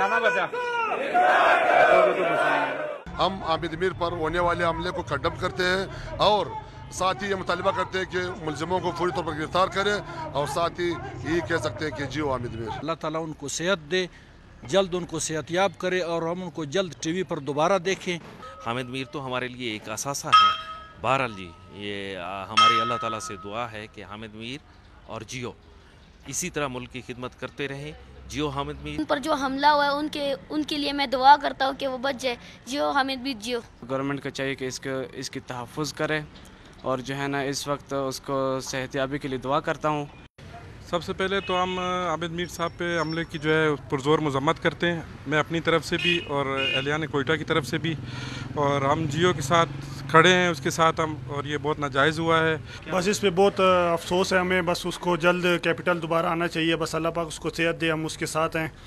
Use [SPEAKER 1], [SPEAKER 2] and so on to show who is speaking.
[SPEAKER 1] बचाना बचा।
[SPEAKER 2] हम आमिद मीर पर होने वाले हमले को कंडम करते हैं और साथ ही ये मुतालबा करते हैं कि मुलजमों को पूरी तौर पर गिरफ़्तार करें और साथ ही यही कह सकते हैं कि जियो आमिद मीर।
[SPEAKER 3] अल्लाह ताला उनको सेहत दे जल्द उनको सेहत याब करे और हम उनको जल्द टीवी पर दोबारा देखें।
[SPEAKER 4] हामिद मीर तो हमारे लिए एक असासा है। बहरहाल जी ये हमारी अल्लाह ताला से दुआ है कि हामिद मीर और जियो इसी तरह मुल्क की खिदमत करते रहें। जियो हामिद मीर
[SPEAKER 5] उन पर जो हमला हुआ है उनके उनके लिए मैं दुआ करता हूँ कि वो बच जाए। जियो हामिद भी जियो।
[SPEAKER 6] गवर्नमेंट को चाहिए कि इसको इसकी तहफ़ करे और जो है ना इस वक्त उसको सेहतियाबी के लिए दुआ करता हूँ।
[SPEAKER 7] सबसे पहले तो हम आबिद मीर साहब पे हमले की जो है पुरजोर मजम्मत करते हैं। मैं अपनी तरफ़ से भी और एहलियान कोयटा की तरफ़ से भी। और हम जियो के साथ खड़े हैं उसके साथ हम, और ये बहुत नाजायज़ हुआ है।
[SPEAKER 8] बस इस पर बहुत अफसोस है हमें, बस उसको जल्द कैपिटल दोबारा आना चाहिए, बस अल्लाह पाक उसको सेहत दे, हम उसके साथ हैं।